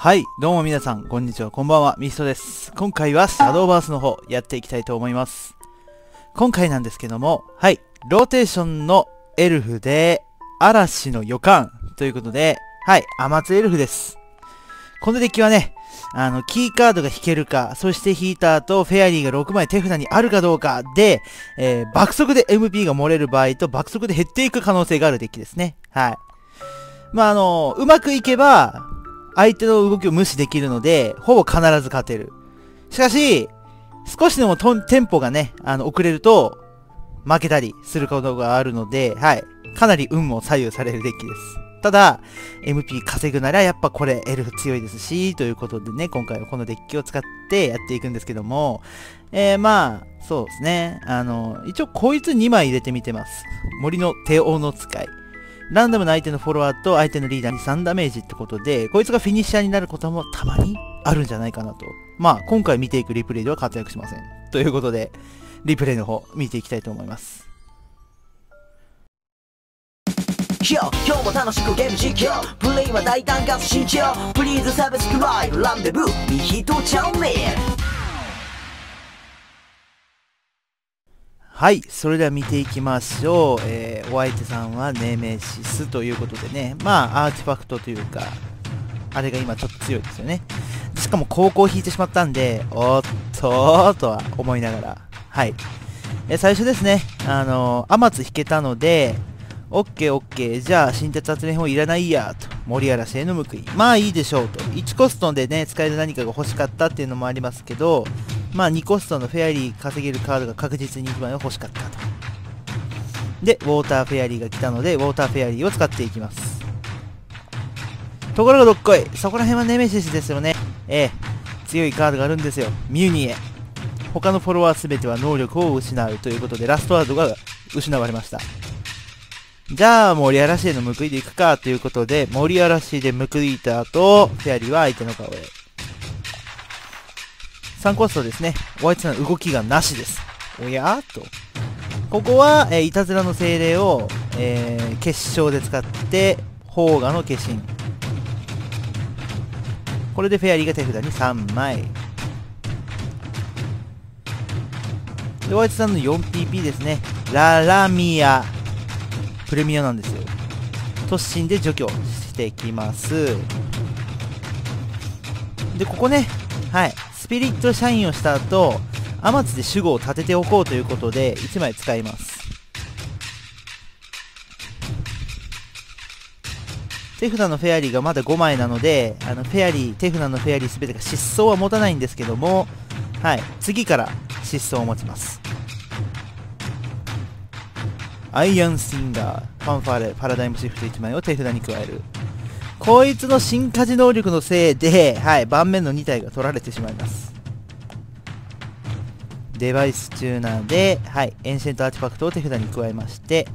はい、どうも皆さん、こんにちは、こんばんは、ミストです。今回はシャドーバースの方、やっていきたいと思います。今回なんですけども、はい、ローテーションのエルフで、嵐の予感ということで、はい、アマツエルフです。このデッキはね、あの、キーカードが引けるか、そしてヒーターとフェアリーが6枚手札にあるかどうかで、えー、爆速で MP が盛れる場合と爆速で減っていく可能性があるデッキですね。はい。まあ、あの、うまくいけば、相手の動きを無視できるので、ほぼ必ず勝てる。しかし、少しでもテンポがね、あの、遅れると、負けたりすることがあるので、はい。かなり運も左右されるデッキです。ただ、MP 稼ぐならやっぱこれエルフ強いですし、ということでね、今回はこのデッキを使ってやっていくんですけども、えー、まあ、そうですね。あの、一応こいつ2枚入れてみてます。森の手王の使い。ランダムな相手のフォロワーと相手のリーダーに3ダメージってことで、こいつがフィニッシャーになることもたまにあるんじゃないかなと。まあ、今回見ていくリプレイでは活躍しません。ということで、リプレイの方、見ていきたいと思います。今日も楽しくゲーム実況プレイは大胆かつ慎重プリーズサブスクライブランデブーミヒトチャンネルはい。それでは見ていきましょう。えー、お相手さんはネメシスということでね。まあ、アーティファクトというか、あれが今ちょっと強いですよね。しかも高校引いてしまったんで、おっとーとは思いながら。はい。え最初ですね、あのー、アマツ引けたので、オッケーオッケー、じゃあ、新鉄発電法いらないや、と。森嵐への報い。まあいいでしょうと。1コストでね、使える何かが欲しかったっていうのもありますけど、まあ2コストのフェアリー稼げるカードが確実に1枚は欲しかったと。で、ウォーターフェアリーが来たので、ウォーターフェアリーを使っていきます。ところがどっこい。そこら辺はネメシスですよね。ええ。強いカードがあるんですよ。ミュニエ。他のフォロワー全ては能力を失うということで、ラストワードが失われました。じゃあ、森嵐への報いでいくかということで、森嵐で報いた後、フェアリーは相手の顔へ。3コストですね。お相手さん動きがなしです。おやと。ここは、えー、いたずらの精霊を、えー、結晶で使って、砲画の化身。これでフェアリーが手札に3枚。で、お相手さんの 4PP ですね。ララミア。プレミアなんですよ。突進で除去していきます。で、ここね、はい。スピリット社員をした後、アマツで守護を立てておこうということで、1枚使います。手札のフェアリーがまだ5枚なので、あの、フェアリー、手札のフェアリー全てが失踪は持たないんですけども、はい、次から失踪を持ちます。アイアンシンガー、ファンファーレ、パラダイムシフト1枚を手札に加える。こいつの進化時能力のせいで、はい、盤面の2体が取られてしまいます。デバイスチューナーで、はい、エンシェントアーティファクトを手札に加えまして、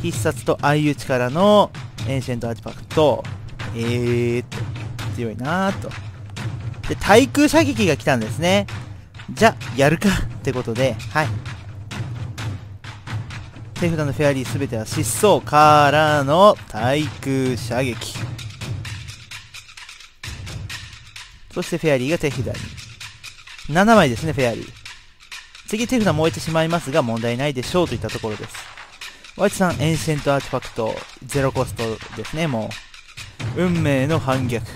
必殺と相打ちからのエンシェントアーティファクト、えーっと、強いなーと。で、対空射撃が来たんですね。じゃ、やるかってことで、はい。手札のフェアリーすべては疾走からの対空射撃。そしてフェアリーが手札に。7枚ですね、フェアリー。次手札燃えてしまいますが問題ないでしょうといったところです。ワイトさん、エンシェントアーティファクト、ゼロコストですね、もう。運命の反逆。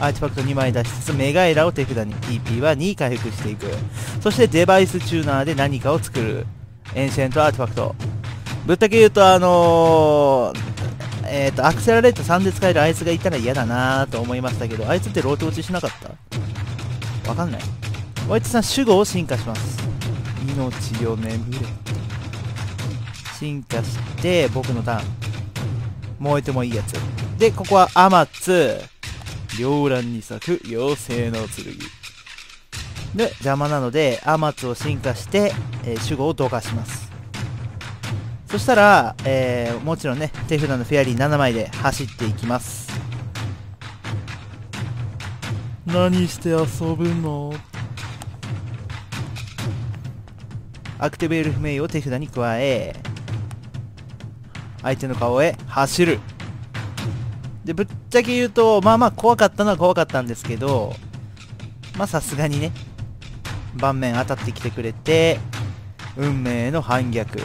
アーティファクト2枚出しつつ、メガエラを手札に TP は2回復していく。そしてデバイスチューナーで何かを作る。エンシェントアーティファクト。ぶっちゃけ言うと、あのー、えっ、ー、と、アクセラレート3で使えるあいつがいたら嫌だなと思いましたけど、あいつってローテ落ちしなかった？わかんない。ワイトさん、守護を進化します。命よ眠れ。進化して、僕のターン。燃えてもいいやつ。で、ここはアマツ。両乱に咲く妖精の剣。で、邪魔なので、アマツを進化して、えー、守護をどかします。そしたら、えー、もちろんね、手札のフェアリー7枚で走っていきます。何して遊ぶの？アクティベール不明を手札に加え、相手の顔へ走る。で、ぶっちゃけ言うと、まあまあ怖かったのは怖かったんですけど、まあさすがにね、盤面当たってきてくれて、運命の反逆。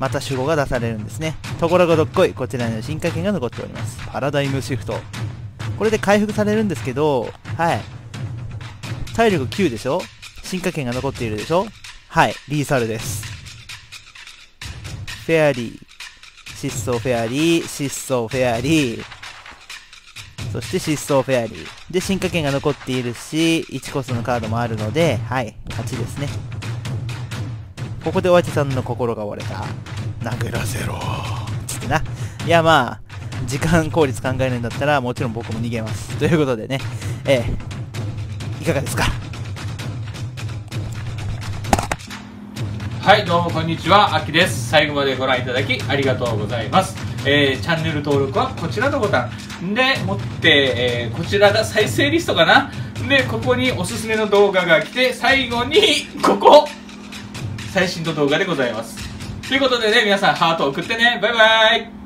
また守護が出されるんですね。ところがどっこい、こちらには進化権が残っております。パラダイムシフト。これで回復されるんですけど、はい。体力9でしょ？進化権が残っているでしょ？はい、リーサルです。フェアリー、疾走フェアリー、疾走フェアリー、そして疾走フェアリー。で、進化権が残っているし、1コスのカードもあるので、はい、勝ちですね。ここでおわちさんの心が折れた。殴らせろ。つってな。いや、まあ、時間効率考えるんだったら、もちろん僕も逃げます。ということでね、えー、いかがですか？はいどうもこんにちは。あきです。最後までご覧いただきありがとうございます。えー、チャンネル登録はこちらのボタン。でもって、えー、こちらが再生リストかな。でここにおすすめの動画が来て最後にここ最新の動画でございます。ということでね皆さんハート送ってね。バイバイ。